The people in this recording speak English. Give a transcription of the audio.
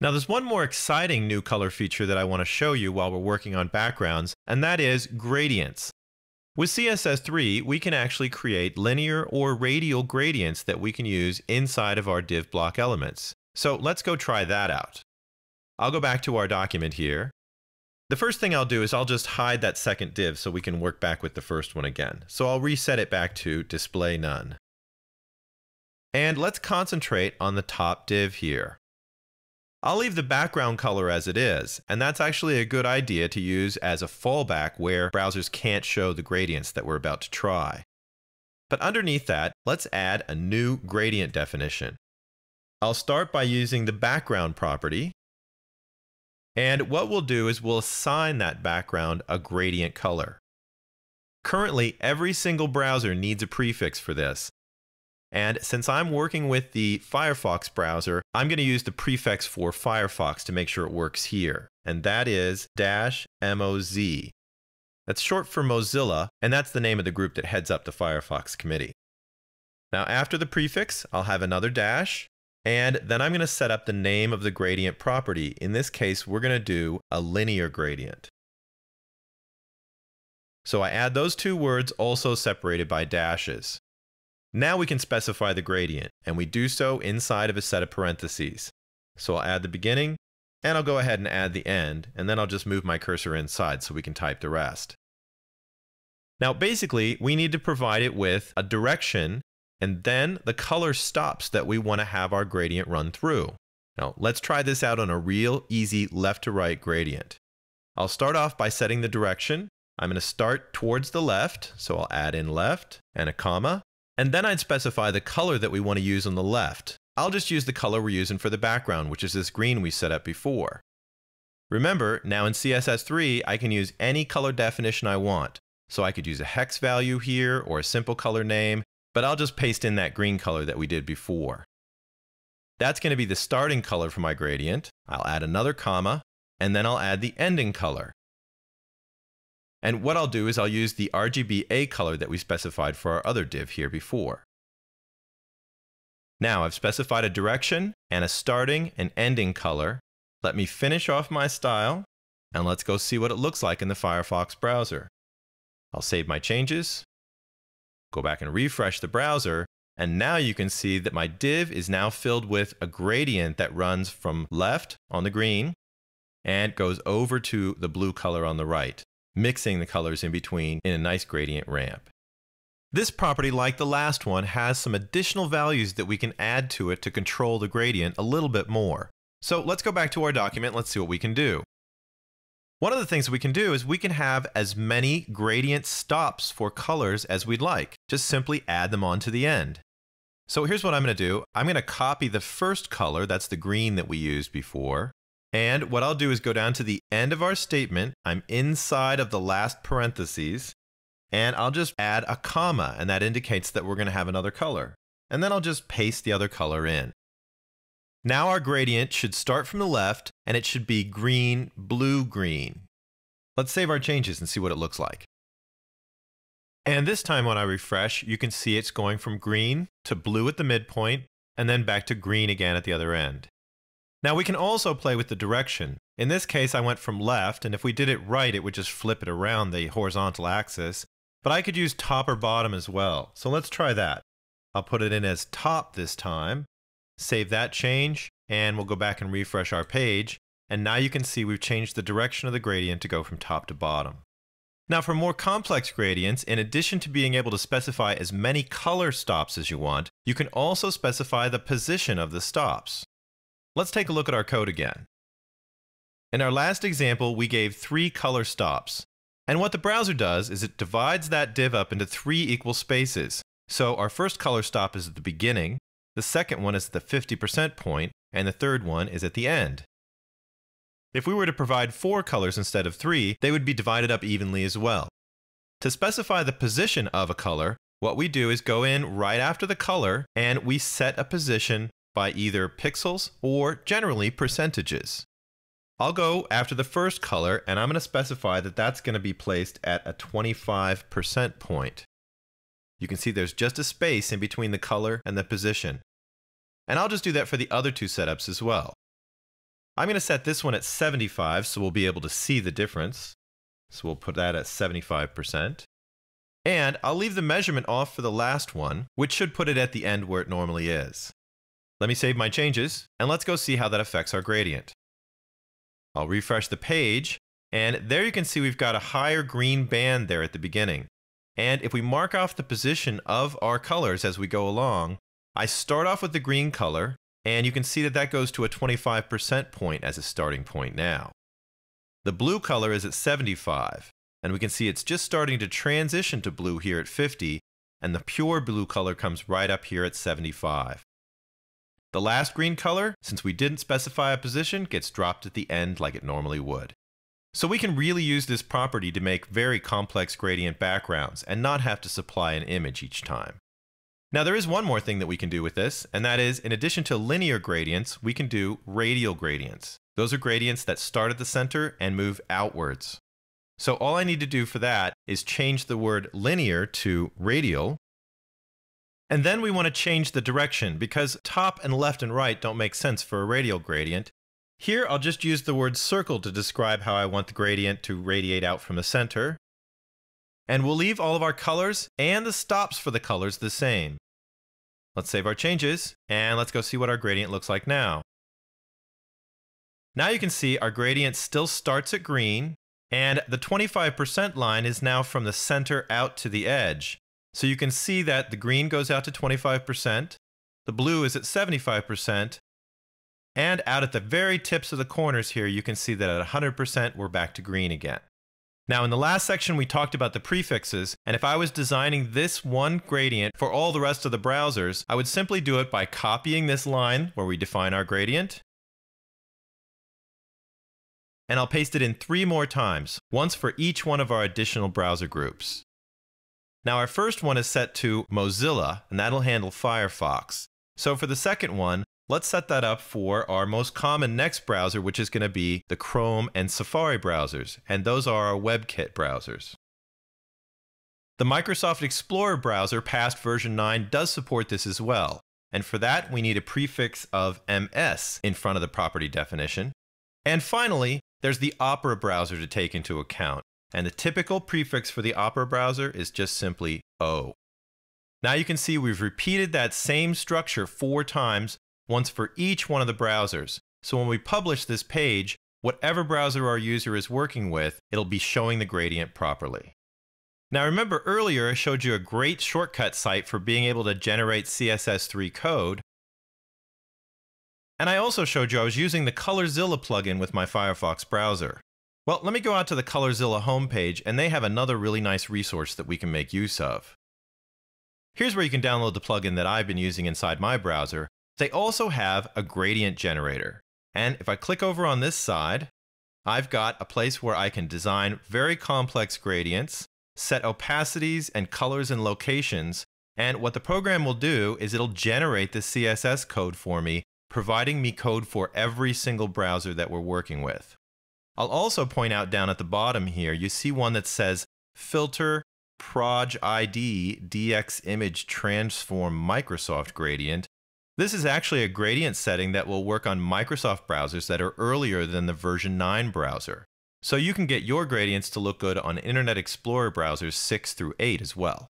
Now there's one more exciting new color feature that I want to show you while we're working on backgrounds, and that is gradients. With CSS3, we can actually create linear or radial gradients that we can use inside of our div block elements. So let's go try that out. I'll go back to our document here. The first thing I'll do is I'll just hide that second div so we can work back with the first one again. So I'll reset it back to display none. And let's concentrate on the top div here. I'll leave the background color as it is, and that's actually a good idea to use as a fallback where browsers can't show the gradients that we're about to try. But underneath that, let's add a new gradient definition. I'll start by using the background property. And what we'll do is we'll assign that background a gradient color. Currently, every single browser needs a prefix for this, and since I'm working with the Firefox browser, I'm going to use the prefix for Firefox to make sure it works here. And that is dash MOZ. That's short for Mozilla, and that's the name of the group that heads up the Firefox committee. Now after the prefix, I'll have another dash, and then I'm going to set up the name of the gradient property. In this case, we're going to do a linear gradient. So I add those two words also separated by dashes. Now we can specify the gradient, and we do so inside of a set of parentheses. So I'll add the beginning, and I'll go ahead and add the end, and then I'll just move my cursor inside so we can type the rest. Now basically, we need to provide it with a direction, and then the color stops that we want to have our gradient run through. Now let's try this out on a real easy left to right gradient. I'll start off by setting the direction. I'm going to start towards the left, so I'll add in left and a comma, and then I'd specify the color that we want to use on the left. I'll just use the color we're using for the background, which is this green we set up before. Remember, now in CSS3, I can use any color definition I want. So I could use a hex value here or a simple color name, but I'll just paste in that green color that we did before. That's going to be the starting color for my gradient. I'll add another comma, and then I'll add the ending color. And what I'll do is I'll use the RGBA color that we specified for our other div here before. Now I've specified a direction and a starting and ending color. Let me finish off my style and let's go see what it looks like in the Firefox browser. I'll save my changes, go back and refresh the browser, and now you can see that my div is now filled with a gradient that runs from left on the green and goes over to the blue color on the right mixing the colors in between in a nice gradient ramp. This property, like the last one, has some additional values that we can add to it to control the gradient a little bit more. So let's go back to our document, let's see what we can do. One of the things we can do is we can have as many gradient stops for colors as we'd like. Just simply add them on to the end. So here's what I'm going to do. I'm going to copy the first color, that's the green that we used before, and what I'll do is go down to the end of our statement. I'm inside of the last parentheses, and I'll just add a comma, and that indicates that we're going to have another color. And then I'll just paste the other color in. Now our gradient should start from the left, and it should be green, blue, green. Let's save our changes and see what it looks like. And this time when I refresh, you can see it's going from green to blue at the midpoint, and then back to green again at the other end. Now we can also play with the direction. In this case, I went from left, and if we did it right, it would just flip it around the horizontal axis. But I could use top or bottom as well. So let's try that. I'll put it in as top this time, save that change, and we'll go back and refresh our page. And now you can see we've changed the direction of the gradient to go from top to bottom. Now for more complex gradients, in addition to being able to specify as many color stops as you want, you can also specify the position of the stops. Let's take a look at our code again. In our last example, we gave three color stops. And what the browser does is it divides that div up into three equal spaces. So our first color stop is at the beginning, the second one is at the 50% point, and the third one is at the end. If we were to provide four colors instead of three, they would be divided up evenly as well. To specify the position of a color, what we do is go in right after the color and we set a position by either pixels or generally percentages. I'll go after the first color and I'm going to specify that that's going to be placed at a 25% point. You can see there's just a space in between the color and the position. And I'll just do that for the other two setups as well. I'm going to set this one at 75 so we'll be able to see the difference. So we'll put that at 75%. And I'll leave the measurement off for the last one, which should put it at the end where it normally is. Let me save my changes, and let's go see how that affects our gradient. I'll refresh the page, and there you can see we've got a higher green band there at the beginning. And if we mark off the position of our colors as we go along, I start off with the green color, and you can see that that goes to a 25% point as a starting point now. The blue color is at 75, and we can see it's just starting to transition to blue here at 50, and the pure blue color comes right up here at 75. The last green color, since we didn't specify a position, gets dropped at the end like it normally would. So we can really use this property to make very complex gradient backgrounds and not have to supply an image each time. Now there is one more thing that we can do with this, and that is in addition to linear gradients, we can do radial gradients. Those are gradients that start at the center and move outwards. So all I need to do for that is change the word linear to radial. And then we want to change the direction because top and left and right don't make sense for a radial gradient. Here I'll just use the word circle to describe how I want the gradient to radiate out from the center. And we'll leave all of our colors and the stops for the colors the same. Let's save our changes, and let's go see what our gradient looks like now. Now you can see our gradient still starts at green, and the 25% line is now from the center out to the edge. So you can see that the green goes out to 25%, the blue is at 75%, and out at the very tips of the corners here, you can see that at 100%, we're back to green again. Now in the last section we talked about the prefixes, and if I was designing this one gradient for all the rest of the browsers, I would simply do it by copying this line where we define our gradient, and I'll paste it in three more times, once for each one of our additional browser groups. Now our first one is set to Mozilla, and that'll handle Firefox. So for the second one, Let's set that up for our most common next browser, which is going to be the Chrome and Safari browsers, and those are our WebKit browsers. The Microsoft Explorer browser past version 9 does support this as well, and for that we need a prefix of MS in front of the property definition. And finally, there's the Opera browser to take into account, and the typical prefix for the Opera browser is just simply O. Now you can see we've repeated that same structure four times once for each one of the browsers. So when we publish this page, whatever browser our user is working with, it'll be showing the gradient properly. Now remember earlier I showed you a great shortcut site for being able to generate CSS3 code. And I also showed you I was using the ColorZilla plugin with my Firefox browser. Well, let me go out to the ColorZilla homepage and they have another really nice resource that we can make use of. Here's where you can download the plugin that I've been using inside my browser, they also have a gradient generator. And if I click over on this side, I've got a place where I can design very complex gradients, set opacities and colors and locations, and what the program will do is it'll generate the CSS code for me, providing me code for every single browser that we're working with. I'll also point out down at the bottom here, you see one that says filter prog ID DX image transform Microsoft gradient. This is actually a gradient setting that will work on Microsoft browsers that are earlier than the version 9 browser. So you can get your gradients to look good on Internet Explorer browsers 6 through 8 as well.